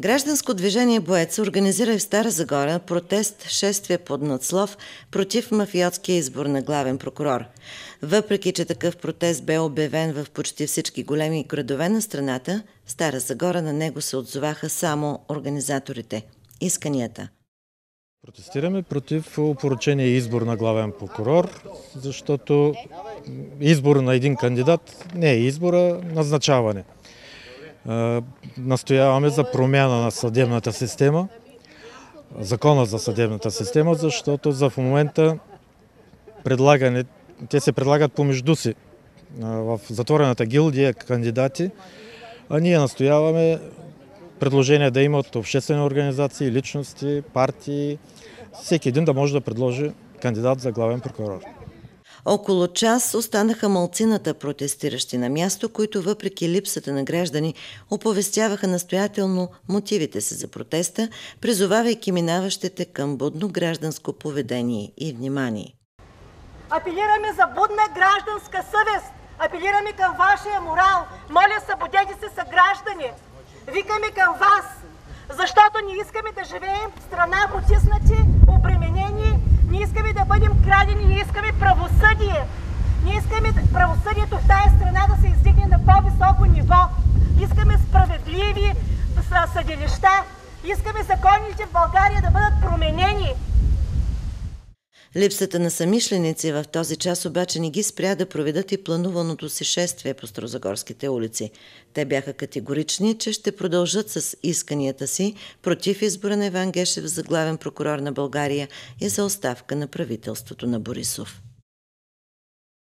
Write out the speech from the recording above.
Гражданско движение Боец организира в Стара Загора протест шествие под надслов против мафиотския избор на главен прокурор. Въпреки, че такъв протест бе обявен в почти всички големи градове на страната, в Стара Загора на него се отзоваха само организаторите. Исканията. Протестираме против упоручения избор на главен прокурор, защото избор на един кандидат не е избора, назначаване. Настояваме за промяна на съдебната система, закона за съдебната система, защото за в момента предлагане, те се предлагат помежду си в затворената гилдия кандидати, а ние настояваме предложения да имат обществени организации, личности, партии, всеки един да може да предложи кандидат за главен прокурор. Около час останаха малцината протестиращи на място, които въпреки липсата на граждани оповестяваха настоятелно мотивите си за протеста, призовавайки минаващите към будно гражданско поведение и внимание. Апелираме за будна гражданска съвест, апелираме към вашия морал. Моля, събудете се са граждани. Викаме към вас, защото не искаме да живеем в страна потиснати, обременени, не искаме да бъдем крадени, не искаме правосъдие. Ние искаме правосъдието в тази страна да се издигне на по-високо ниво. Искаме справедливи съдилища. Искаме законите в България да бъдат променени. Липсата на самишленици в този час обаче не ги спря да проведат и плануваното си шествие по Строзагорските улици. Те бяха категорични, че ще продължат с исканията си против избора на Иван Гешев за главен прокурор на България и за оставка на правителството на Борисов.